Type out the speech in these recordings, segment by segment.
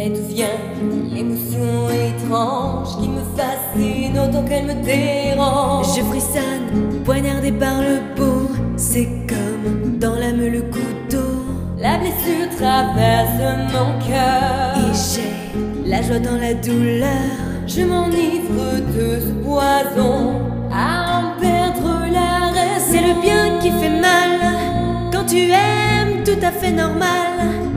Mais d'où vient l'émotion étrange qui me fascine autant qu'elle me dérange? Je frissonne, poignardé par le pot, c'est comme dans l'âme le couteau. La blessure traverse mon cœur et j'ai la joie dans la douleur. Je m'enivre de ce poison à en perdre la raison. C'est le bien qui fait mal quand tu aimes tout à fait normal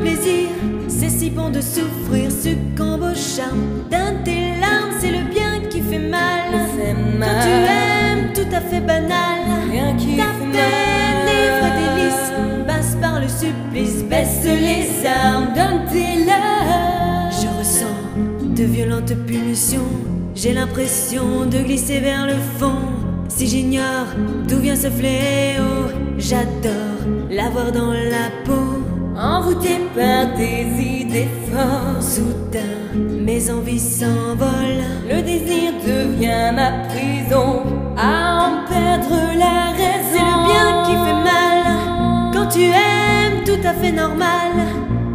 plaisir. C'est si bon de souffrir, succombe au charme d'un tes larmes. C'est le bien qui fait mal. Quand tu aimes tout à fait banal. Rien qui Ta fait peine, livre délice, passe par le supplice, baisse les armes. Donne tes larmes. Je ressens de violentes pulsions. J'ai l'impression de glisser vers le fond. Si j'ignore d'où vient ce fléau, j'adore l'avoir dans la peau. Envoûté par des idées fortes. Soudain, mes envies s'envolent. Le désir devient ma prison. À en perdre la raison. C'est le bien qui fait mal quand tu aimes tout à fait normal.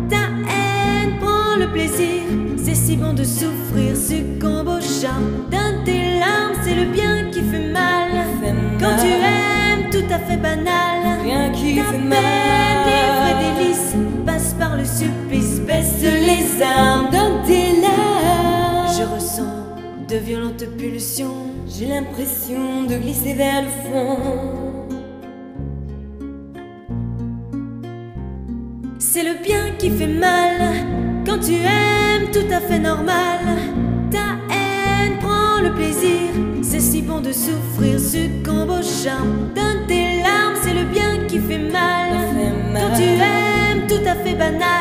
Ta haine prend le plaisir. C'est si bon de souffrir, succombe au charme d'un tes larmes. C'est le bien qui fait mal quand tu aimes tout à fait banal. Rien qui fait mal. Les armes. Larmes. Je ressens de violentes pulsions. J'ai l'impression de glisser vers le fond. C'est le bien qui fait mal quand tu aimes tout à fait normal. Ta haine prend le plaisir, c'est si bon de souffrir, succombe au charme d'un tes larmes. C'est le bien qui fait mal fait mal. quand tu aimes tout à fait banal.